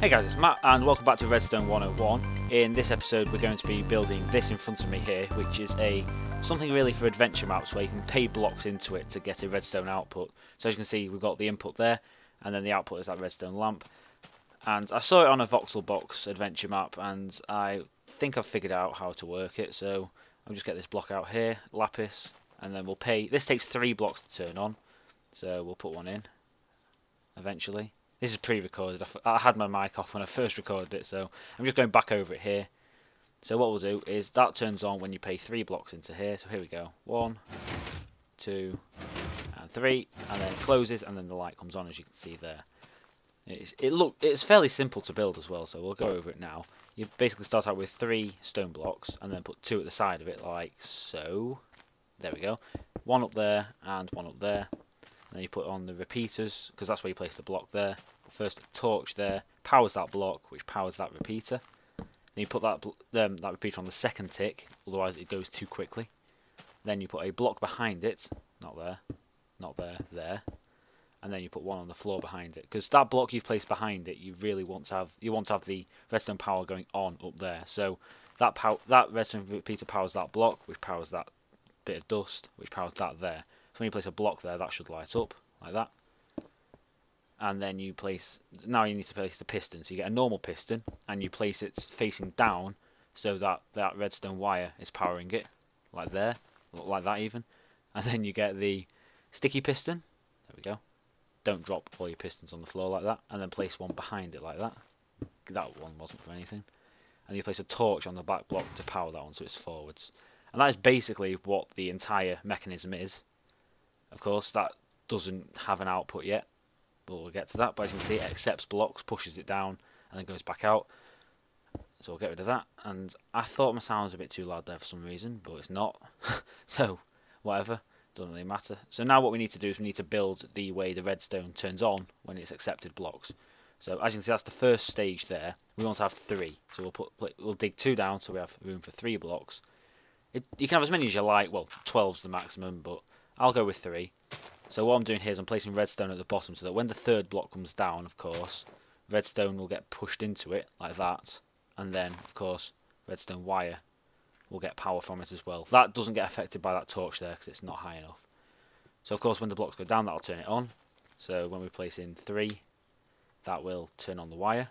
Hey guys, it's Matt and welcome back to Redstone 101. In this episode we're going to be building this in front of me here, which is a something really for adventure maps where you can pay blocks into it to get a redstone output. So as you can see we've got the input there and then the output is that redstone lamp. And I saw it on a voxel box adventure map and I think I've figured out how to work it. So I'll just get this block out here, lapis, and then we'll pay. This takes three blocks to turn on, so we'll put one in eventually. This is pre-recorded. I, had my mic off when I first recorded it, so I'm just going back over it here. So what we'll do is that turns on when you pay three blocks into here. So here we go. One, two, and three, and then it closes, and then the light comes on, as you can see there. It's, it look it's fairly simple to build as well, so we'll go over it now. You basically start out with three stone blocks, and then put two at the side of it, like so. There we go. One up there, and one up there then you put on the repeaters, because that's where you place the block there. First, torch there powers that block, which powers that repeater. Then you put that um, that repeater on the second tick, otherwise it goes too quickly. Then you put a block behind it, not there, not there, there. And then you put one on the floor behind it, because that block you've placed behind it, you really want to have you want to have the redstone power going on up there. So that that redstone repeater powers that block, which powers that bit of dust, which powers that there. So when you place a block there, that should light up, like that. And then you place, now you need to place the piston. So you get a normal piston, and you place it facing down, so that that redstone wire is powering it, like there, like that even. And then you get the sticky piston, there we go. Don't drop all your pistons on the floor like that, and then place one behind it like that. That one wasn't for anything. And you place a torch on the back block to power that one so it's forwards. And that is basically what the entire mechanism is. Of course, that doesn't have an output yet, but we'll get to that. But as you can see, it accepts blocks, pushes it down, and then goes back out. So we'll get rid of that. And I thought my sound was a bit too loud there for some reason, but it's not. so, whatever. Doesn't really matter. So now what we need to do is we need to build the way the redstone turns on when it's accepted blocks. So as you can see, that's the first stage there. We want to have three. So we'll put we'll dig two down so we have room for three blocks. It, you can have as many as you like. Well, 12's the maximum, but I'll go with three. So what I'm doing here is I'm placing redstone at the bottom so that when the third block comes down, of course, redstone will get pushed into it like that. And then, of course, redstone wire will get power from it as well. That doesn't get affected by that torch there because it's not high enough. So, of course, when the blocks go down, that'll turn it on. So when we place in three, that will turn on the wire.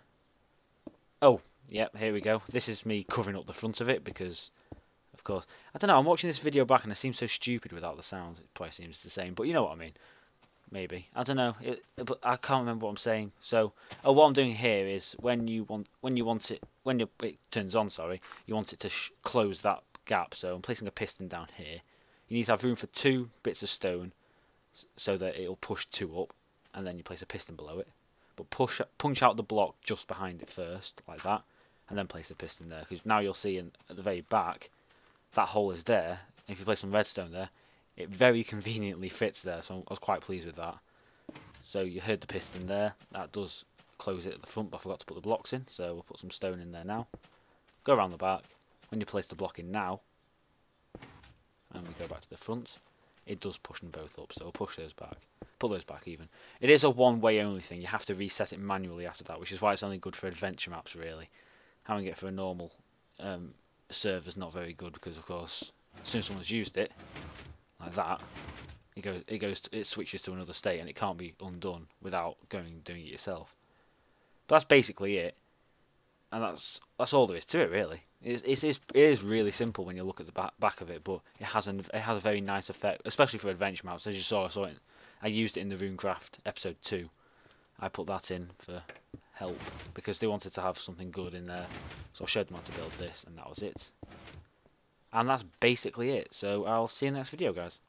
Oh, yep, here we go. This is me covering up the front of it because of course. I don't know, I'm watching this video back and it seems so stupid without the sound. It probably seems the same, but you know what I mean. Maybe. I don't know, it, but I can't remember what I'm saying. So, oh, what I'm doing here is when you want when you want it when you, it turns on, sorry, you want it to close that gap. So I'm placing a piston down here. You need to have room for two bits of stone so that it'll push two up, and then you place a piston below it. But push punch out the block just behind it first, like that, and then place the piston there. Because now you'll see in, at the very back, that hole is there. If you place some redstone there, it very conveniently fits there, so I was quite pleased with that. So you heard the piston there, that does close it at the front, but I forgot to put the blocks in, so we'll put some stone in there now. Go around the back, when you place the block in now, and we go back to the front, it does push them both up, so we'll push those back. Put those back even. It is a one way only thing, you have to reset it manually after that, which is why it's only good for adventure maps really. Having it for a normal um, server's not very good because of course as soon as someone's used it like that it goes it goes to, it switches to another state and it can't be undone without going doing it yourself. That's basically it. And that's that's all there is to it really. It's, it's, it's it is really simple when you look at the back, back of it but it has an it has a very nice effect especially for adventure maps as you saw I saw it I used it in the Runecraft episode 2 I put that in for help because they wanted to have something good in there. So I showed them how to build this and that was it. And that's basically it. So I'll see you in the next video guys.